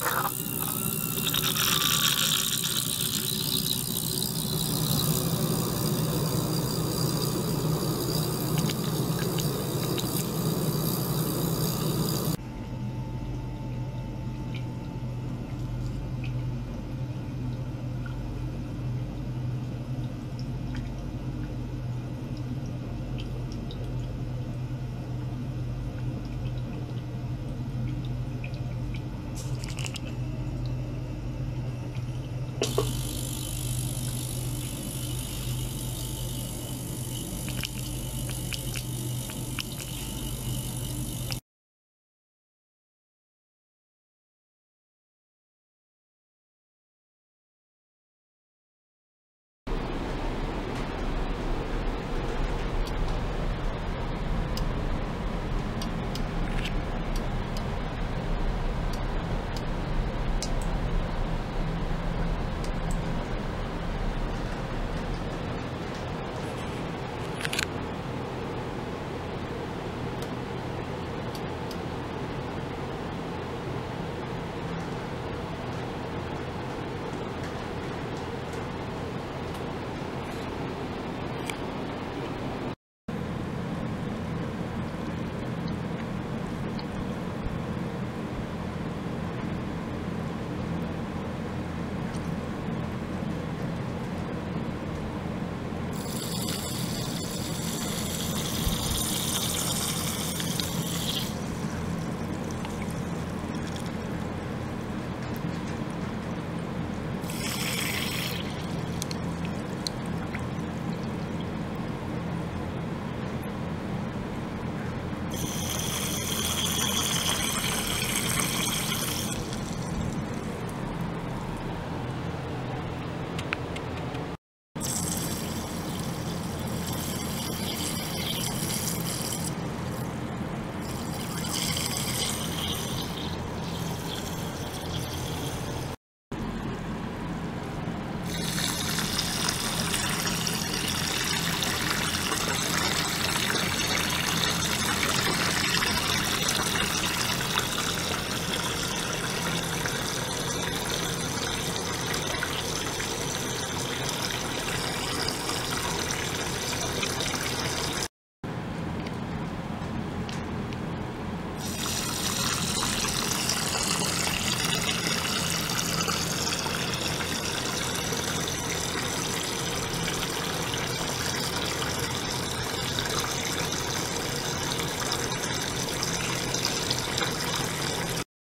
Wow.